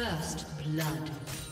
First blood.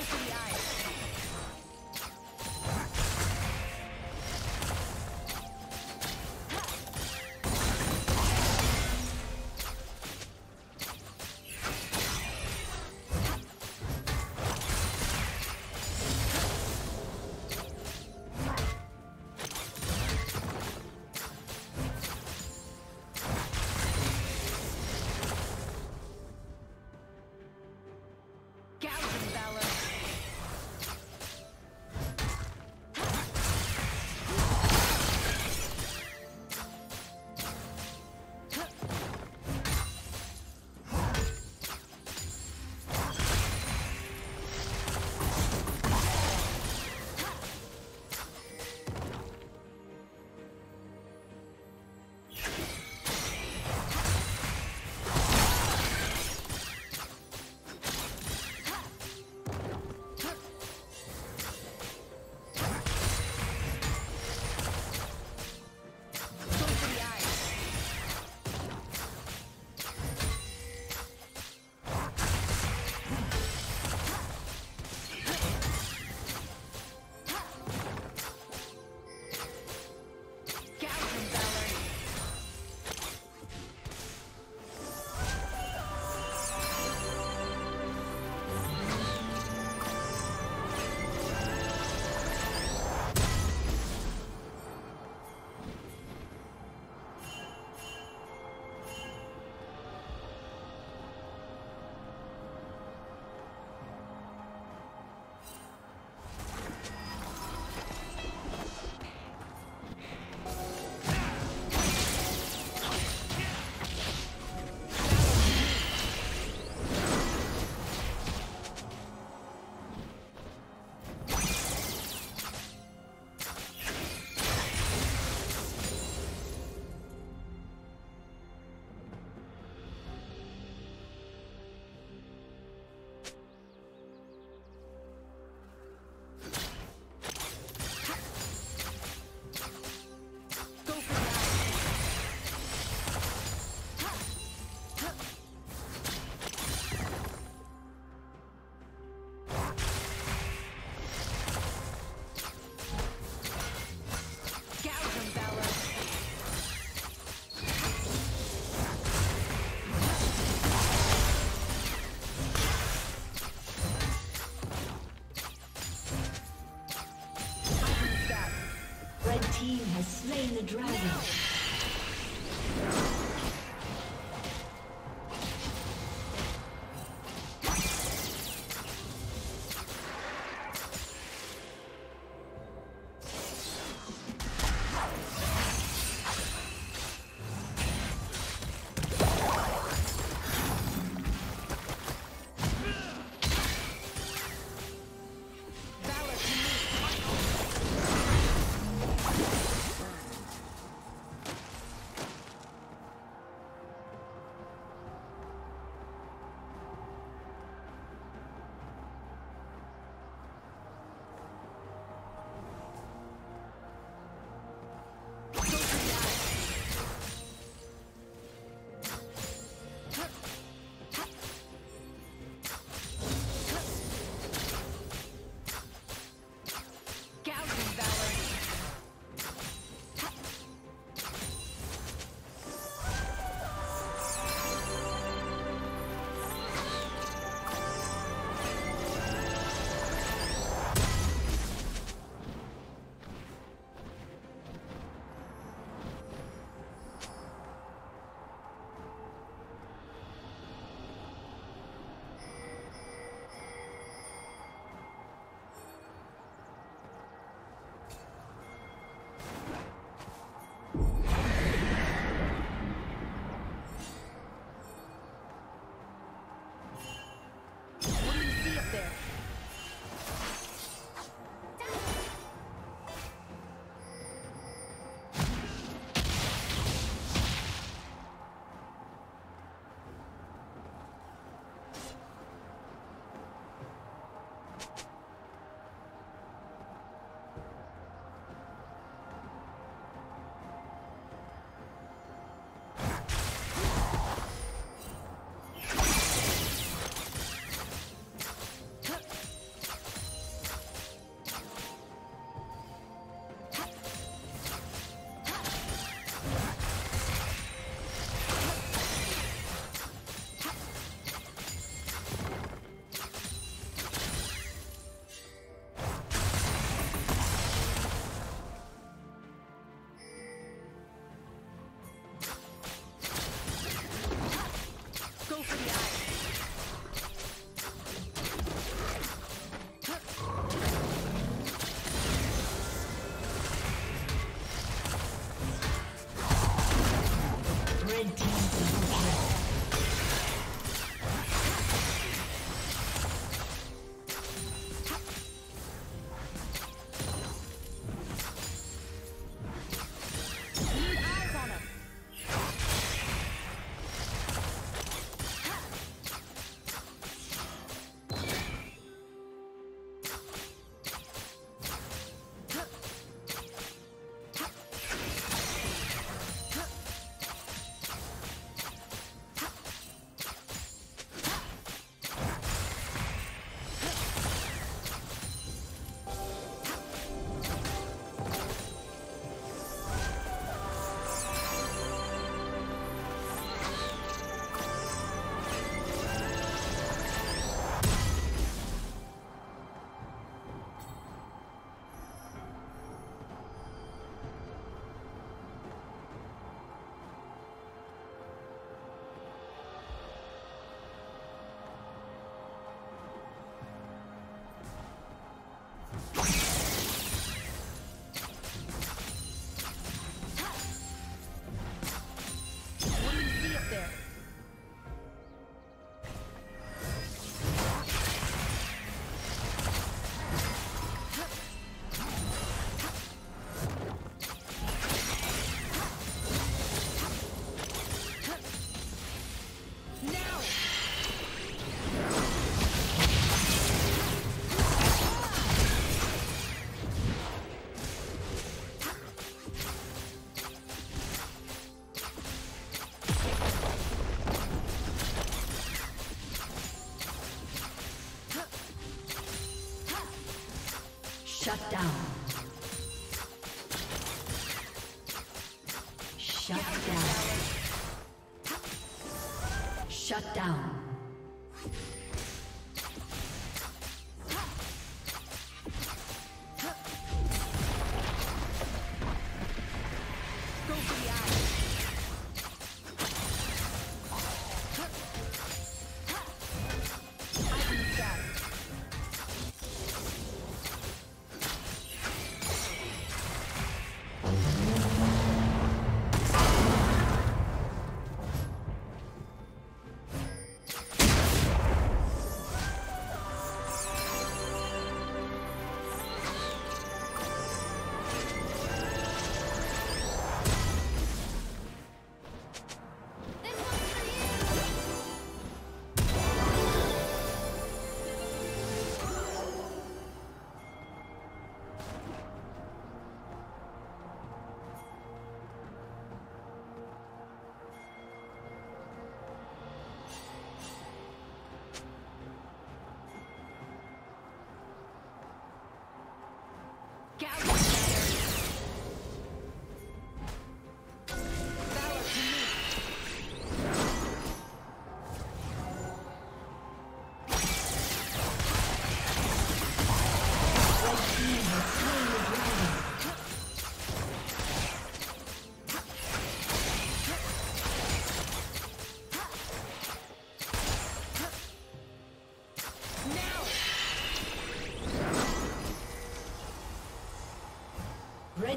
Guilty eye.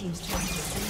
Team's turret has been